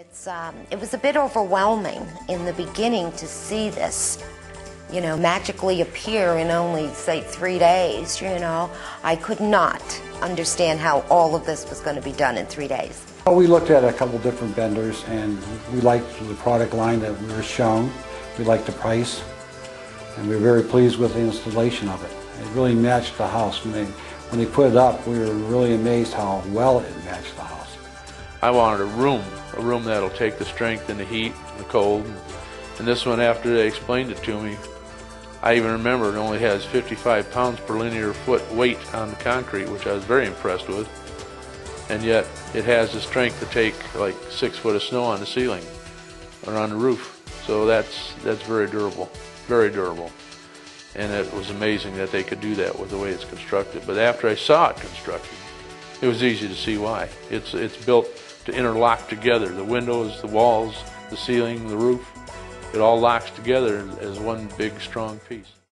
It's, um, it was a bit overwhelming in the beginning to see this, you know, magically appear in only, say, three days, you know. I could not understand how all of this was going to be done in three days. Well, we looked at a couple different vendors and we liked the product line that we were shown. We liked the price and we were very pleased with the installation of it. It really matched the house. When they, when they put it up, we were really amazed how well it matched. I wanted a room, a room that'll take the strength and the heat and the cold. And this one, after they explained it to me, I even remember it only has 55 pounds per linear foot weight on the concrete, which I was very impressed with. And yet, it has the strength to take like six foot of snow on the ceiling or on the roof. So that's that's very durable, very durable. And it was amazing that they could do that with the way it's constructed. But after I saw it constructed, it was easy to see why. It's it's built to interlock together. The windows, the walls, the ceiling, the roof, it all locks together as one big strong piece.